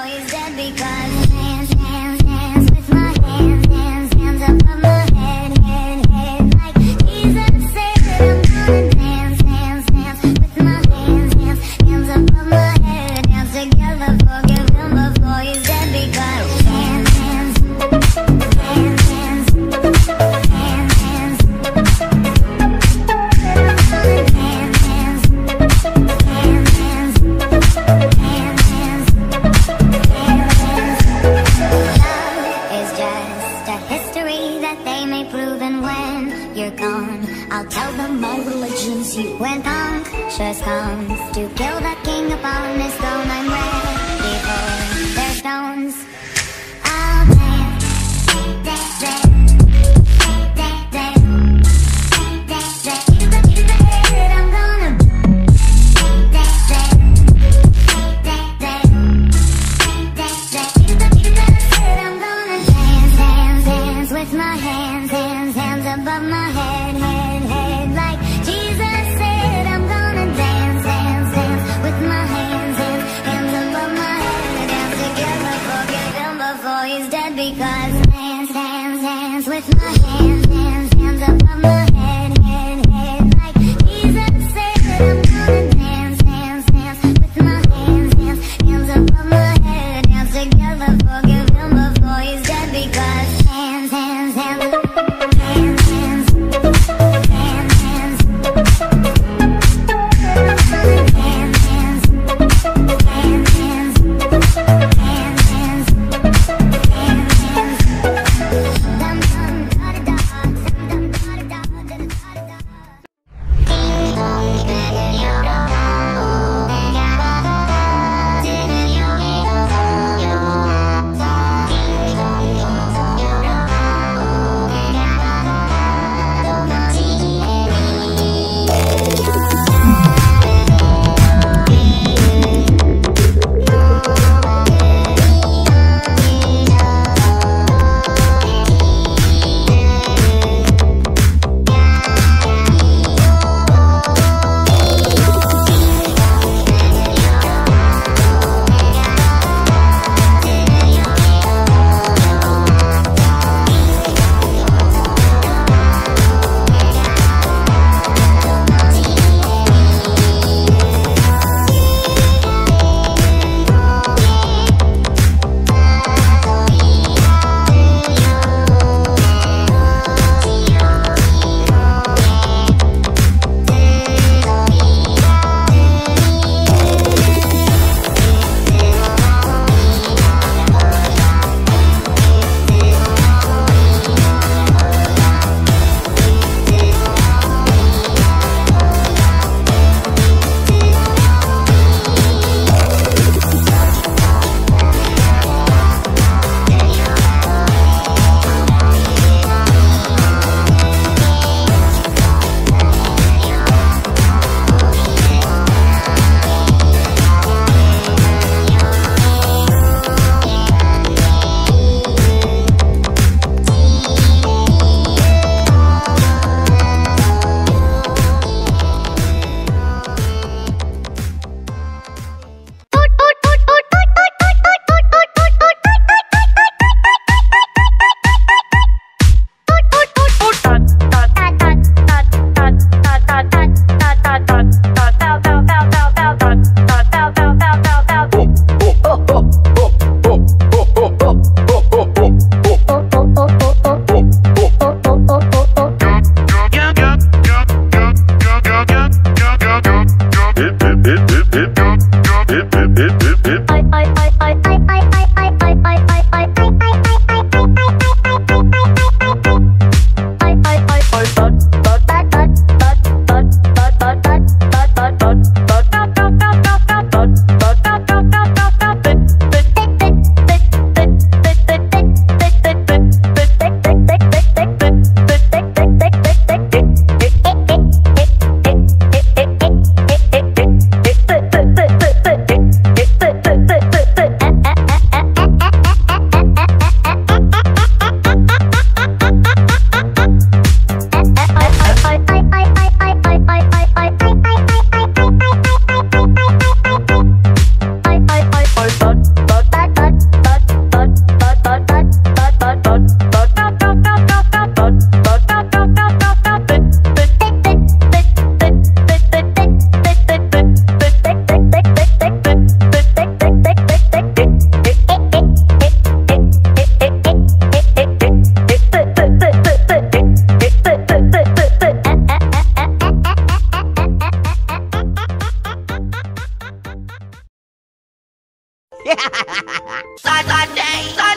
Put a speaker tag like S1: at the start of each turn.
S1: always dead because I'll tell them my religion's you. When Just comes to kill the king upon his throne, I'm ready for their stones. I'll dance, dance, dance. my hands, hands, hands above my head with my hands, hands,
S2: hands above my head. Oh